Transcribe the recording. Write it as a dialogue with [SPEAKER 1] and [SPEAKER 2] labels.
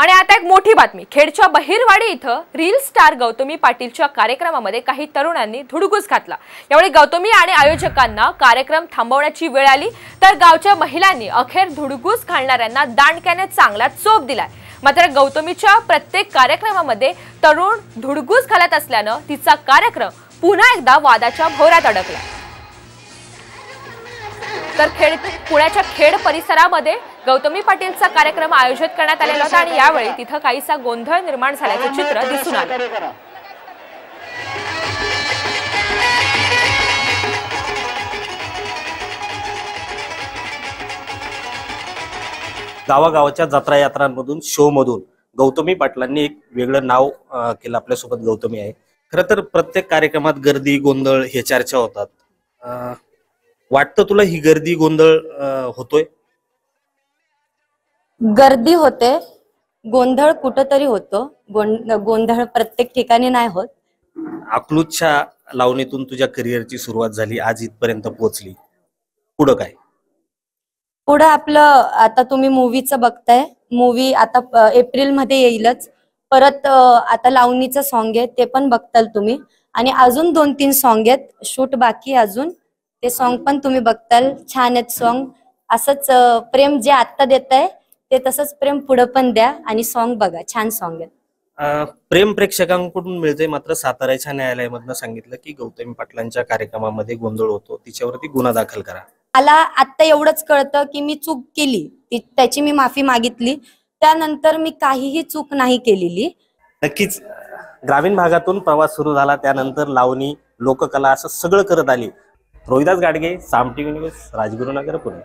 [SPEAKER 1] आणि आता एक मोठी बातमी. खेडच्या बहिरवाडी इथं रील स्टार गौतमी पाटीलच्या कार्यक्रमामध्ये काही तरुणांनी धुडगूस घातला. यावेळी गौतमी आणि आयोजकांना कार्यक्रम थांबवण्याची वेळ आली तर गावच्या महिलांनी अखेर धुडगूस घालणाऱ्यांना दांडक्याने चांगला चोप दिलाय. मात्र गौतमीच्या प्रत्येक कार्यक्रमामध्ये तरुण धुडगूस घालत असल्यानं तिचा कार्यक्रम पुन्हा एकदा वादाच्या भोवऱ्यात अडकला तर खेड पुण्याच्या खेड परिसरामध्ये गौतमी पाटीलचा कार्यक्रम आयोजित करण्यात आलेला होता आणि यावेळी तिथं काहीसा गोंधळ निर्माण झाल्याचं चित्र दिसून आलं.
[SPEAKER 2] गावागावाच्या जत्रा यात्रांमधून शो मधून गौतमी पाटलांनी एक वेगळं नाव केलं आपल्यासोबत गौतमी आहे. खरं तर प्रत्येक कार्यक्रमात गर्दी गोंधळ हे चर्चा होतात. अं, वाटतं तुला ही गर्दी गोंधळ होतोय?
[SPEAKER 3] गर्दी होते. गोंधळ कुठंतरी होतो. गोंधळ प्रत्येक ठिकाणी नाही होत.
[SPEAKER 2] अकलूजच्या लावणीतून तुझ्या करिअरची सुरुवात झाली. आज इथपर्यंत पोहोचली. पुढं काय?
[SPEAKER 3] पुढं आपलं आता तुम्ही मूवीचं बघताय. मूवी आता एप्रिलमध्ये येईलच. परत आता लावणीचं सॉन्ग आहे ते पण बघताल तुम्ही. आणि अजून दोन तीन सॉन्ग आहेत. शूट बाकी अजून. ते सॉन्ग पण तुम्ही बघताल. छान आहेत सॉन्ग असंच प्रेम जे आत्ता देत आहे ते तसंच प्रेम पुढं पण द्या आणि सॉन्ग बघा. छान सॉन्ग आहेत.
[SPEAKER 2] अं, प्रेम प्रेक्षकांकडून मिळतंय मात्र साताऱ्याच्या न्यायालयामधनं सांगितलं की गौतमी पाटलांच्या कार्यक्रमामध्ये गोंधळ होतो. तिच्यावरती गुन्हा दाखल करा.
[SPEAKER 3] मला आता एवढंच कळतं की मी चूक केली. ती- त्याची मी माफी मागितली. त्यानंतर मी काहीही चूक नाही केलेली.
[SPEAKER 2] नक्कीच ग्रामीण भागातून प्रवास सुरू झाला. त्यानंतर लावणी लोककला असं सगळं करत आली. Rohidas Gadge Saam TV news Rajgurunagar Pune.